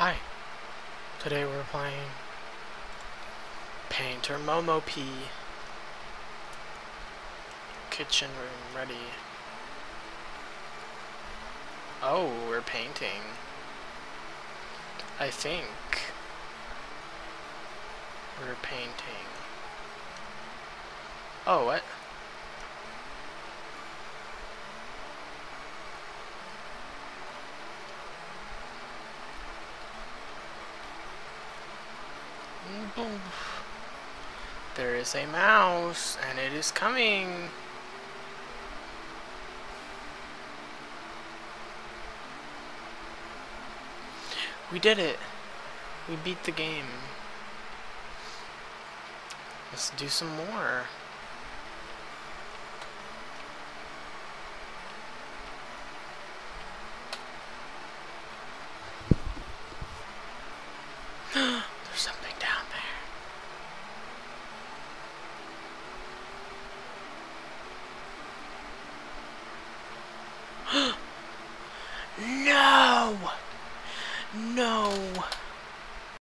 Hi. Today we're playing Painter Momo Pii. Kitchen room ready. Oh, we're painting. I think we're painting. Oh, what? There is a mouse, and it is coming. We did it. We beat the game. Let's do some more. No! No!